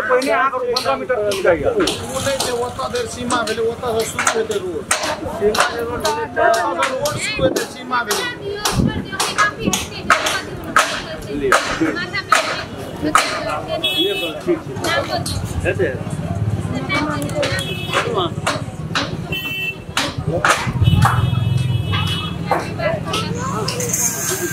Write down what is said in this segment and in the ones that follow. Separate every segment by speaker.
Speaker 1: पहिने अहाँके पंद्रह मीटर टूटि जाइए
Speaker 2: टूटै छै ओतऽ धरि सीमा भेलै ओतऽसँ शुरू हेतै रोड रोड शुरू हेतै सीमा भेलै
Speaker 3: ठीक छै
Speaker 4: हेतै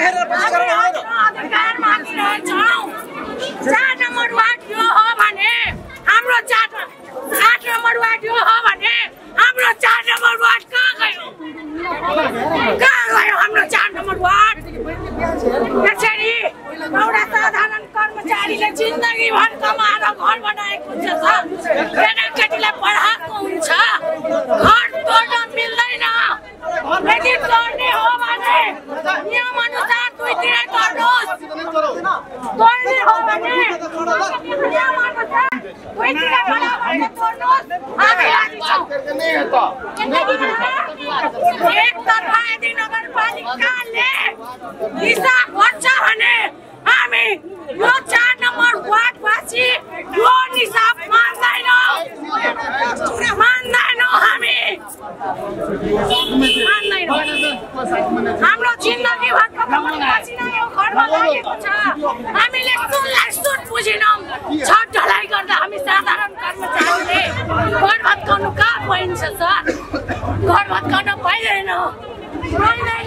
Speaker 4: छ हामी आफ्नो अधिकार मागिरहेछौँ चार नम्बर वार्ड यो हो भने हाम्रो चार आठ नम्बर वार्ड यो हो भने हाम्रो चार नम्बर वार्ड कहाँ गयो? कहाँ गयो हाम्रो चार नम्बर वार्ड? यसरी एउटा साधारण कर्मचारीले जिन्दगीभर कमाएर घर बनाएको हुन्छ केटाकेटीलाई पढाएको हुन्छ। घर तोड्न मिल्दैन। यदि तोड्ने हो भने नगरपालिकाले हामी यो नम्बर मान्दैनौँ। हामी। हाम्रो जिन्दगी पसिना यो लागेको छ। हामीले सुनलाई सुन बुझेनौँ। साधारण कर्मचारीले घर भत्काउनु कहाँ पाइन्छ सर? घर भत्काउन पाइँदैन। पाइँदैन